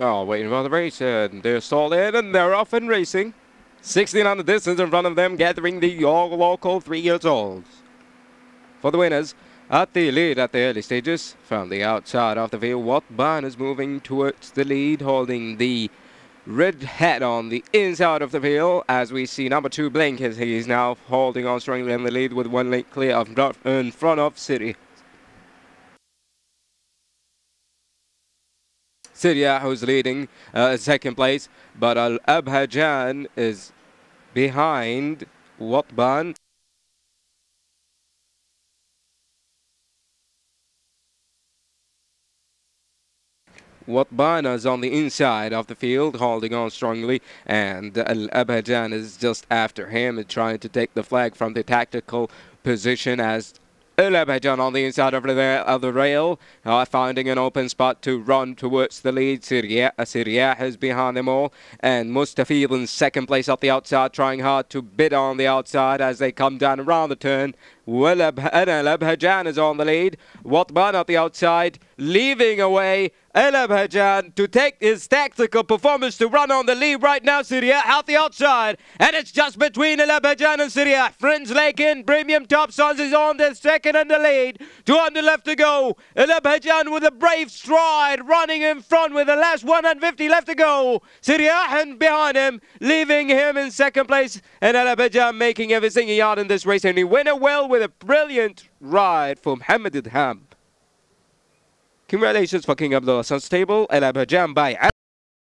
Oh, waiting for the race, and they're stalled in, and they're off and racing. 16 on the distance in front of them, gathering the all local three years olds. For the winners, at the lead at the early stages, from the outside of the field, Watban is moving towards the lead, holding the red hat on the inside of the field, as we see number two Blink, as he is now holding on strongly in the lead with one lane clear of in front of City. Syria, who's leading uh, second place, but Al Abhajan is behind Watban. Watban is on the inside of the field, holding on strongly, and Al Abhajan is just after him, trying to take the flag from the tactical position as Azerbaijan on the inside of the, of the rail, uh, finding an open spot to run towards the lead. Syria, uh, Syria is behind them all, and Mustafid in second place off the outside, trying hard to bid on the outside as they come down around the turn. Hajan is on the lead. Watban at the outside, leaving away Elabhajan to take his tactical performance to run on the lead right now. Syria out the outside. And it's just between Elabhajan and Syria. Friends Lakin, Premium Top Sons is on the second and the lead. 200 left to go. Elabhajan with a brave stride running in front with the last 150 left to go. Syria and behind him, leaving him in second place. And Elabhajan making every single yard in this race. And he went well with a brilliant ride from Hamid Ham. Congratulations for King Abdullah Sun's table, El Abhajan by